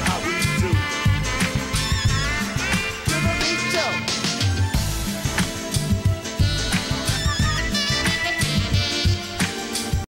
how